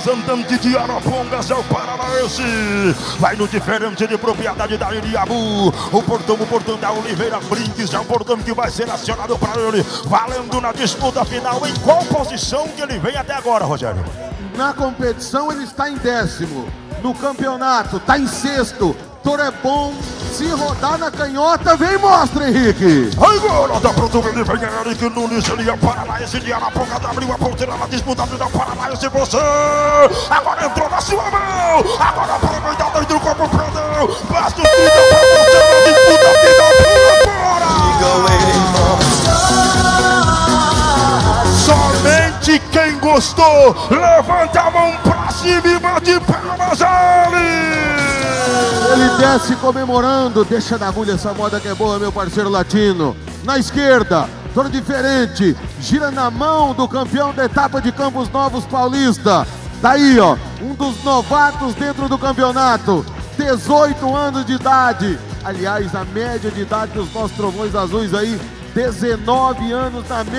representante de Arapongas é o Paranaense. Vai no diferente de propriedade da Iriabu. O portão, o portão da Oliveira Brinques é o portão que vai ser acionado para ele. Valendo na disputa final. Em qual posição que ele vem até agora, Rogério? Na competição ele está em décimo. No campeonato está em sexto. Toro é bom. Se rodar na canhota, vem mostra, Henrique. Agora da produtora ele vem Henrique Nunes, ele é o Paranaense de Arapongas, abriu a ponteira na disputa da Paranaense, você agora entrou na sua mão, agora aproveitar dentro do corpo, perdeu, basta o tudo pra você na disputa final, bora! Somente quem gostou, levante a mão pra cima e bate palmas ele! Ele desce comemorando. Deixa na agulha essa moda que é boa, meu parceiro latino. Na esquerda, todo diferente. Gira na mão do campeão da etapa de Campos Novos Paulista. Daí, ó, um dos novatos dentro do campeonato. 18 anos de idade. Aliás, a média de idade dos nossos trovões azuis aí, 19 anos na média.